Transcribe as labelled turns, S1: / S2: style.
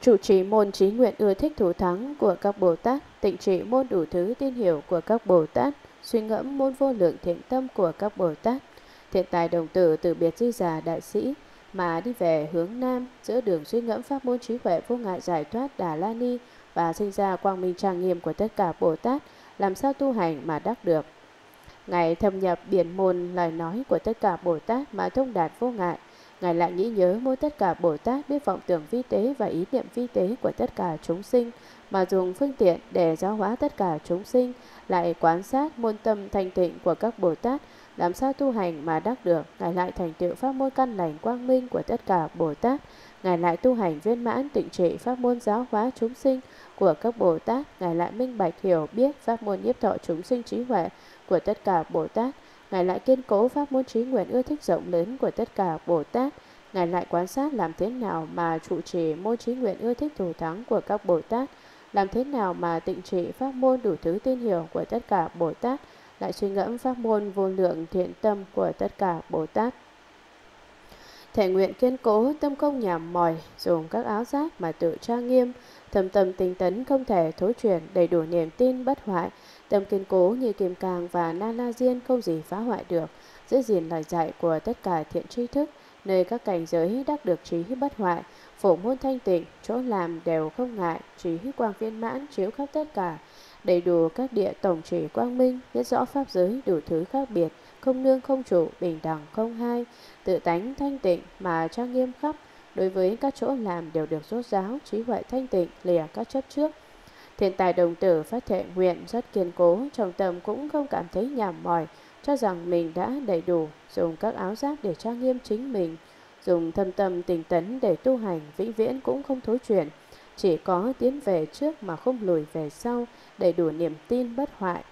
S1: Chủ trì môn trí nguyện ưa thích thủ thắng của các Bồ Tát, tịnh trị môn đủ thứ tin hiểu của các Bồ Tát, suy ngẫm môn vô lượng thiện tâm của các Bồ Tát. Thiện tài đồng tử từ biệt di già đại sĩ mà đi về hướng Nam giữa đường suy ngẫm pháp môn trí huệ vô ngại giải thoát Đà La Ni và sinh ra quang minh trang nghiêm của tất cả Bồ Tát, làm sao tu hành mà đắc được. Ngài thâm nhập biển môn lời nói của tất cả Bồ Tát mà thông đạt vô ngại. Ngài lại nghĩ nhớ mỗi tất cả Bồ Tát biết vọng tưởng vi tế và ý niệm vi tế của tất cả chúng sinh mà dùng phương tiện để giáo hóa tất cả chúng sinh, lại quan sát môn tâm thanh tịnh của các Bồ Tát, làm sao tu hành mà đắc được. Ngài lại thành tựu pháp môn căn lành quang minh của tất cả Bồ Tát. Ngài lại tu hành viên mãn tịnh trị pháp môn giáo hóa chúng sinh của các Bồ Tát. Ngài lại minh bạch hiểu biết pháp môn nhiếp thọ chúng sinh trí huệ của tất cả Bồ Tát. Ngài lại kiên cố pháp môn trí nguyện ưa thích rộng lớn của tất cả Bồ Tát. Ngài lại quan sát làm thế nào mà trụ trì môn trí nguyện ưa thích thủ thắng của các Bồ Tát, làm thế nào mà tịnh trị pháp môn đủ thứ tin hiểu của tất cả Bồ Tát, lại suy ngẫm pháp môn vô lượng thiện tâm của tất cả Bồ Tát. Thể nguyện kiên cố, tâm không nhảm mỏi, dùng các áo giáp mà tự trang nghiêm, thầm tâm tinh tấn không thể thối chuyển, đầy đủ niềm tin bất hoại, tâm kiên cố như kim cang và na la diên không gì phá hoại được, giữ gìn lời dạy của tất cả thiện tri thức, nơi các cảnh giới đắc được trí bất hoại, phổ môn thanh tịnh, chỗ làm đều không ngại, trí quang viên mãn chiếu khắp tất cả, đầy đủ các địa tổng chỉ quang minh, biết rõ pháp giới đủ thứ khác biệt, không nương không chủ, bình đẳng không hai, tự tánh thanh tịnh mà trang nghiêm khắp, đối với các chỗ làm đều được rốt ráo, trí huệ thanh tịnh, lìa các chấp trước. Thiện tài đồng tử phát thệ nguyện rất kiên cố, trong tâm cũng không cảm thấy nhàm mỏi, cho rằng mình đã đầy đủ, dùng các áo giáp để trang nghiêm chính mình, dùng thâm tâm tình tấn để tu hành vĩnh viễn cũng không thối chuyển, chỉ có tiến về trước mà không lùi về sau, đầy đủ niềm tin bất hoại.